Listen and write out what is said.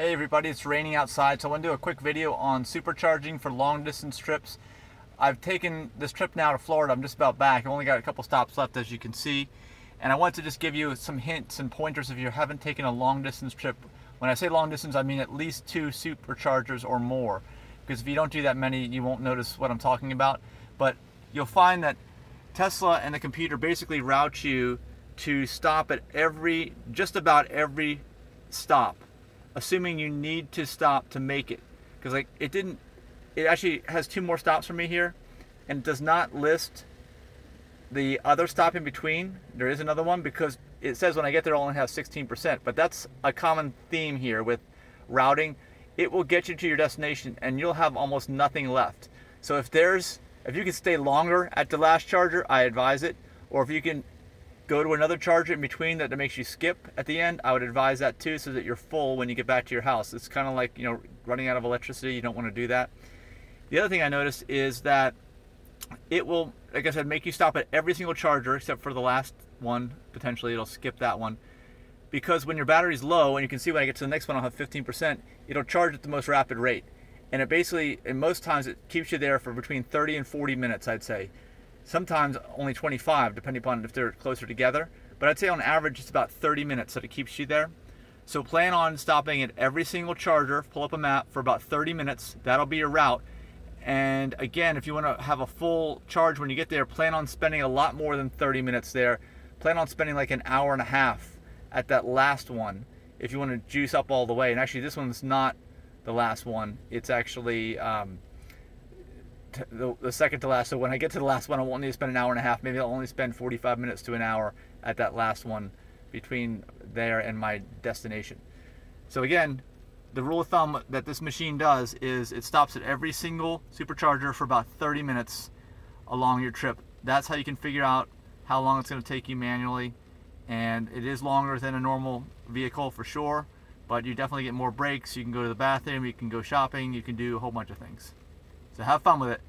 Hey everybody, it's raining outside, so I want to do a quick video on supercharging for long distance trips. I've taken this trip now to Florida, I'm just about back, I've only got a couple stops left as you can see. And I want to just give you some hints and pointers if you haven't taken a long distance trip. When I say long distance, I mean at least two superchargers or more. Because if you don't do that many, you won't notice what I'm talking about. But you'll find that Tesla and the computer basically route you to stop at every, just about every stop assuming you need to stop to make it. Because like it didn't, it actually has two more stops for me here and does not list the other stop in between. There is another one because it says when I get there I'll only have 16%, but that's a common theme here with routing. It will get you to your destination and you'll have almost nothing left. So if there's, if you can stay longer at the last charger, I advise it. Or if you can go to another charger in between that, that makes you skip at the end, I would advise that too so that you're full when you get back to your house. It's kind of like, you know, running out of electricity. You don't want to do that. The other thing I noticed is that it will, like I said, make you stop at every single charger except for the last one. Potentially it'll skip that one. Because when your battery's low, and you can see when I get to the next one I'll have 15%, it'll charge at the most rapid rate. And it basically, in most times, it keeps you there for between 30 and 40 minutes, I'd say sometimes only 25 depending upon if they're closer together but I'd say on average it's about 30 minutes that it keeps you there. So plan on stopping at every single charger pull up a map for about 30 minutes. That'll be your route. And again if you want to have a full charge when you get there plan on spending a lot more than 30 minutes there. Plan on spending like an hour and a half at that last one if you want to juice up all the way. And actually this one's not the last one. It's actually um, the, the, second to last. So when I get to the last one, I won't need to spend an hour and a half. Maybe I'll only spend 45 minutes to an hour at that last one between there and my destination. So again, the rule of thumb that this machine does is it stops at every single supercharger for about 30 minutes along your trip. That's how you can figure out how long it's going to take you manually. And it is longer than a normal vehicle for sure, but you definitely get more breaks. You can go to the bathroom, you can go shopping, you can do a whole bunch of things. So have fun with it.